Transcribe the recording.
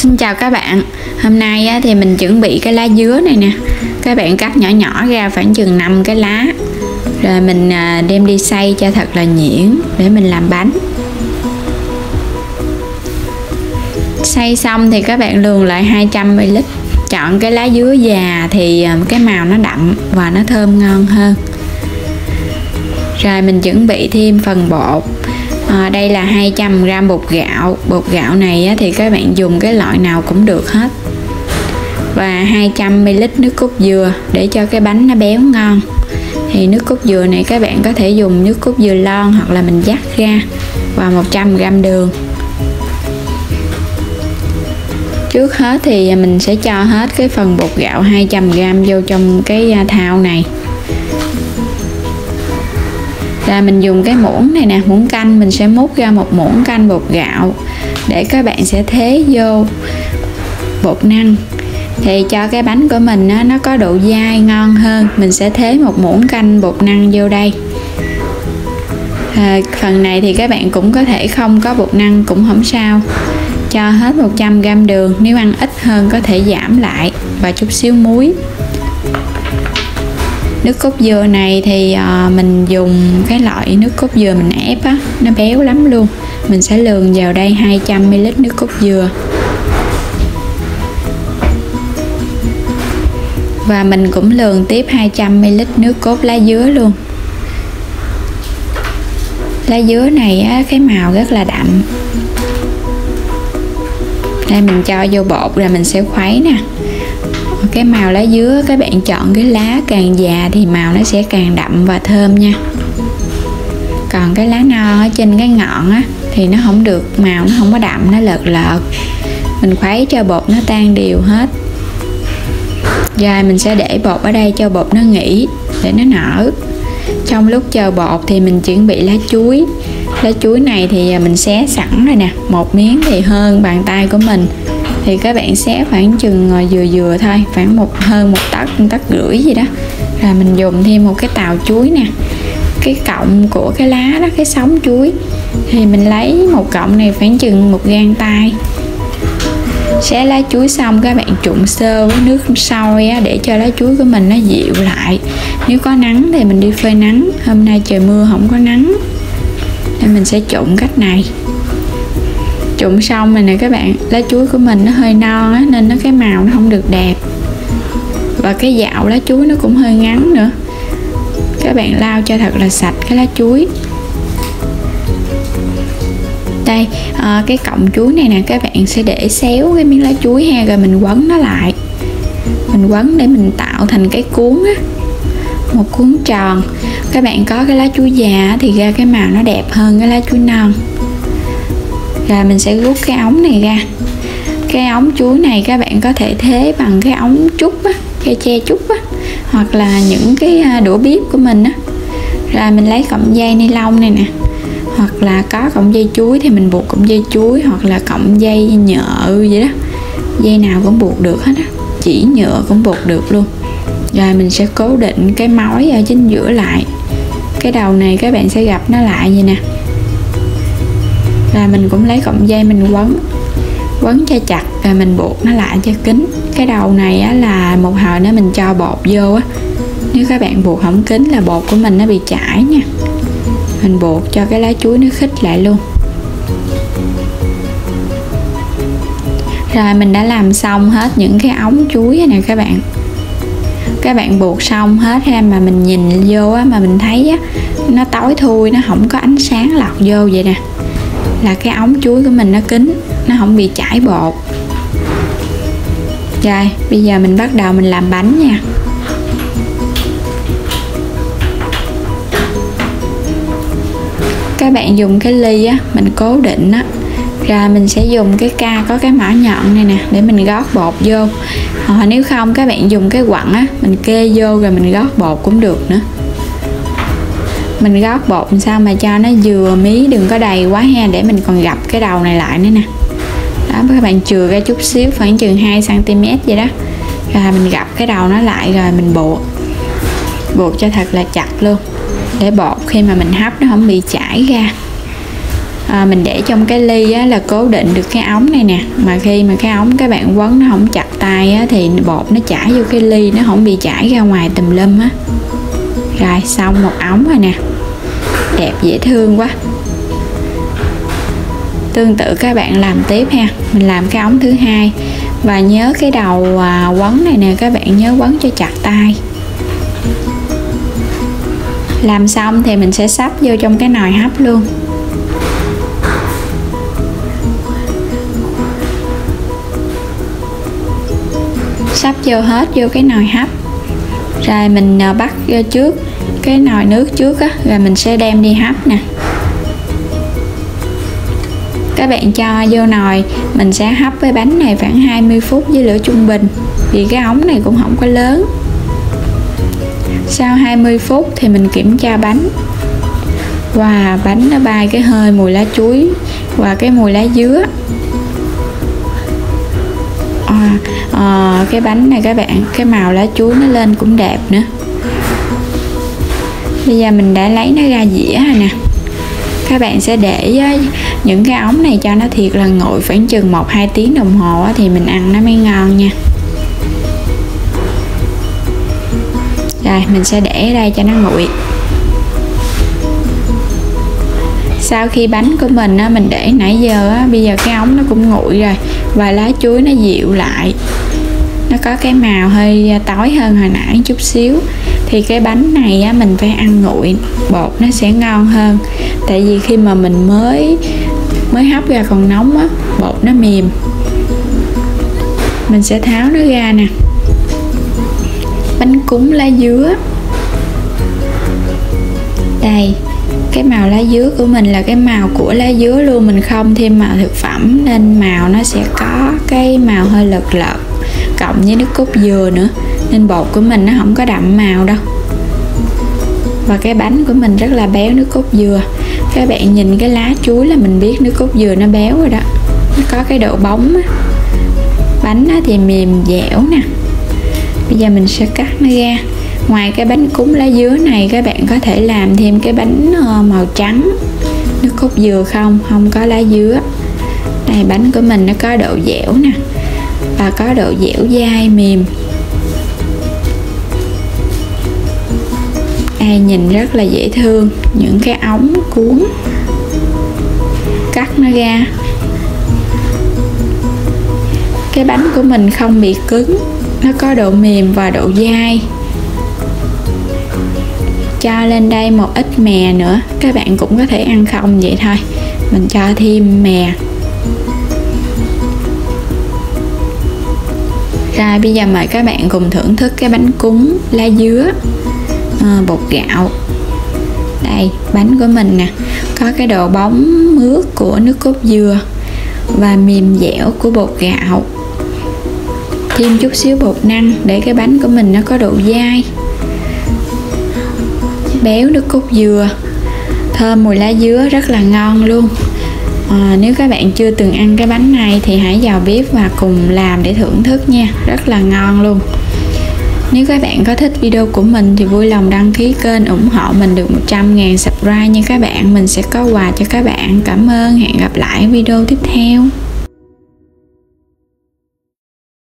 Xin chào các bạn. Hôm nay á, thì mình chuẩn bị cái lá dứa này nè. Các bạn cắt nhỏ nhỏ ra khoảng chừng 5 cái lá. Rồi mình à, đem đi xay cho thật là nhuyễn Để mình làm bánh. Xay xong thì các bạn lường lại 200ml Chọn cái lá dứa già thì à, cái màu nó đậm và nó thơm ngon hơn. Rồi mình chuẩn bị thêm phần bột à, đây là 200 g bột gạo. Bột gạo này á, thì các bạn dùng cái loại nào cũng được hết. Và 200 ml nước cốt dừa để cho cái bánh nó béo ngon. Thì nước cốt dừa này các bạn có thể dùng nước cốt dừa lon hoặc là mình dắt ra và 100 g đường. Trước hết thì mình sẽ cho hết cái phần bột gạo 200 g vô trong cái à, thao này là mình dùng cái muỗng này nè muỗng canh mình sẽ múc ra một muỗng canh bột gạo để các bạn sẽ thế vô bột năng. Thì cho cái bánh của mình nó, nó có độ dai ngon hơn mình sẽ thế một muỗng canh bột năng vô đây. À, phần này thì các bạn cũng có thể không có bột năng cũng không sao. Cho hết 100g đường nếu ăn ít hơn có thể giảm lại và chút xíu muối nước cốt dừa này thì uh, mình dùng cái loại nước cốt dừa mình ép á nó béo lắm luôn. Mình sẽ lường vào đây 200ml nước cốt dừa. Và mình cũng lường tiếp 200ml nước cốt lá dứa luôn. Lá dứa này á, cái màu rất là đậm. Đây mình cho vô bột rồi mình sẽ khuấy nè cái màu lá dứa các bạn chọn cái lá càng già thì màu nó sẽ càng đậm và thơm nha. Còn cái lá non ở trên cái ngọn á, thì nó không được, màu nó không có đậm, nó lợt lợt. Mình khuấy cho bột nó tan đều hết. Rồi mình sẽ để bột ở đây cho bột nó nghỉ, để nó nở. Trong lúc chờ bột thì mình chuẩn bị lá chuối. Lá chuối này thì mình xé sẵn rồi nè, một miếng thì hơn bàn tay của mình thì các bạn xé khoảng chừng ờ, vừa vừa thôi khoảng một hơn một tấc một tấc rưỡi gì đó. Rồi mình dùng thêm một cái tàu chuối nè cái cọng của cái lá đó cái sống chuối. Thì mình lấy một cọng này khoảng chừng một gang tay. Xé lá chuối xong các bạn trụng sơ với nước sôi á, để cho lá chuối của mình nó dịu lại. Nếu có nắng thì mình đi phơi nắng. Hôm nay trời mưa không có nắng. Nên mình sẽ trộn cách này trụng xong rồi nè các bạn. Lá chuối của mình nó hơi non á nên nó cái màu nó không được đẹp. Và cái dạo lá chuối nó cũng hơi ngắn nữa. Các bạn lau cho thật là sạch cái lá chuối. Đây à, cái cọng chuối này nè các bạn sẽ để xéo cái miếng lá chuối ha rồi mình quấn nó lại. Mình quấn để mình tạo thành cái cuốn á một cuốn tròn. Các bạn có cái lá chuối già thì ra cái màu nó đẹp hơn cái lá chuối non rồi mình sẽ rút cái ống này ra. Cái ống chuối này các bạn có thể thế bằng cái ống trúc á, cái che trúc á, hoặc là những cái à, đũa bếp của mình á. Rồi mình lấy cọng dây ni lông này nè, hoặc là có cọng dây chuối thì mình buộc cọng dây chuối, hoặc là cọng dây nhựa vậy đó. Dây nào cũng buộc được hết á, chỉ nhựa cũng buộc được luôn. Rồi mình sẽ cố định cái mối ở chính giữa lại. Cái đầu này các bạn sẽ gặp nó lại vậy nè là mình cũng lấy cọng dây mình quấn. Quấn cho chặt và mình buộc nó lại cho kín. Cái đầu này á, là một hồi nữa mình cho bột vô á. Nếu các bạn buộc không kín là bột của mình nó bị chảy nha. Mình buộc cho cái lá chuối nó khít lại luôn. Rồi mình đã làm xong hết những cái ống chuối này các bạn. Các bạn buộc xong hết ha mà mình nhìn vô á mà mình thấy á nó tối thui nó không có ánh sáng lọt vô vậy nè là cái ống chuối của mình nó kín, nó không bị chảy bột. Rồi, bây giờ mình bắt đầu mình làm bánh nha. Các bạn dùng cái ly á, mình cố định á. Rồi mình sẽ dùng cái ca có cái mỏ nhọn này nè, để mình gót bột vô. Hoặc nếu không, các bạn dùng cái quặng á, mình kê vô rồi mình gót bột cũng được nữa mình gót bột sao mà cho nó vừa mí đừng có đầy quá ha để mình còn gặp cái đầu này lại nữa nè. Đó các bạn chừa ra chút xíu khoảng chừng 2 cm vậy đó. Rồi mình gặp cái đầu nó lại rồi mình buộc. Buộc cho thật là chặt luôn. Để bột khi mà mình hấp nó không bị chảy ra. À, mình để trong cái ly á, là cố định được cái ống này nè. Mà khi mà cái ống các bạn quấn nó không chặt tay á, thì bột nó chảy vô cái ly nó không bị chảy ra ngoài tùm lum á. Rồi xong một ống rồi nè đẹp, dễ thương quá. Tương tự các bạn làm tiếp ha. Mình làm cái ống thứ hai. Và nhớ cái đầu à, quấn này nè, các bạn nhớ quấn cho chặt tay. Làm xong thì mình sẽ sắp vô trong cái nồi hấp luôn. Sắp vô hết vô cái nồi hấp. Rồi mình à, bắt bắt trước cái nồi nước trước á rồi mình sẽ đem đi hấp nè. Các bạn cho vô nồi mình sẽ hấp với bánh này khoảng 20 phút với lửa trung bình. Vì cái ống này cũng không có lớn. Sau 20 phút thì mình kiểm tra bánh. Và bánh nó bay cái hơi mùi lá chuối và cái mùi lá dứa. À, à, cái bánh này các bạn cái màu lá chuối nó lên cũng đẹp nữa bây giờ mình đã lấy nó ra dĩa rồi nè. Các bạn sẽ để những cái ống này cho nó thiệt là nguội khoảng chừng 1-2 tiếng đồng hồ thì mình ăn nó mới ngon nha. Rồi mình sẽ để ở đây cho nó nguội. Sau khi bánh của mình á, mình để nãy giờ á, bây giờ cái ống nó cũng nguội rồi và lá chuối nó dịu lại. Nó có cái màu hơi à, tối hơn hồi nãy chút xíu thì cái bánh này á, mình phải ăn nguội bột nó sẽ ngon hơn. Tại vì khi mà mình mới mới hấp ra còn nóng á bột nó mềm. Mình sẽ tháo nó ra nè. Bánh cúng lá dứa. Đây cái màu lá dứa của mình là cái màu của lá dứa luôn. Mình không thêm màu thực phẩm nên màu nó sẽ có cái màu hơi lợt lợt cộng với nước cốt dừa nữa nên bột của mình nó không có đậm màu đâu. Và cái bánh của mình rất là béo, nước cốt dừa. Các bạn nhìn cái lá chuối là mình biết nước cốt dừa nó béo rồi đó. Nó có cái độ bóng á. Bánh thì mềm dẻo nè. Bây giờ mình sẽ cắt nó ra. Ngoài cái bánh cúng lá dứa này, các bạn có thể làm thêm cái bánh ờ, màu trắng. Nước cốt dừa không? Không có lá dứa. Này bánh của mình nó có độ dẻo nè. Và có độ dẻo dai, mềm. Đây nhìn rất là dễ thương. Những cái ống cuốn cắt nó ra. Cái bánh của mình không bị cứng. Nó có độ mềm và độ dai. Cho lên đây một ít mè nữa. Các bạn cũng có thể ăn không vậy thôi. Mình cho thêm mè. Rồi, bây giờ mời các bạn cùng thưởng thức cái bánh cúng lá dứa à, bột gạo. Đây bánh của mình nè. Có cái độ bóng mướt của nước cốt dừa và mềm dẻo của bột gạo. Thêm chút xíu bột năng để cái bánh của mình nó có độ dai. Béo nước cốt dừa. Thơm mùi lá dứa rất là ngon luôn. À, nếu các bạn chưa từng ăn cái bánh này thì hãy vào bếp và cùng làm để thưởng thức nha. Rất là ngon luôn nếu các bạn có thích video của mình thì vui lòng đăng ký kênh ủng hộ mình được 100.000 subscribe nha các bạn. Mình sẽ có quà cho các bạn. Cảm ơn, hẹn gặp lại video tiếp theo.